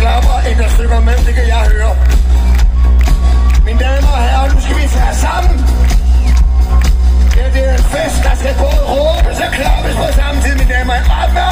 klapper, end der synger med, det kan jeg høre. Mine damer og herrer, nu skal vi tage sammen. Det, det er en fest, der skal både råbes og klappes på samme tid, mine damer og herrer.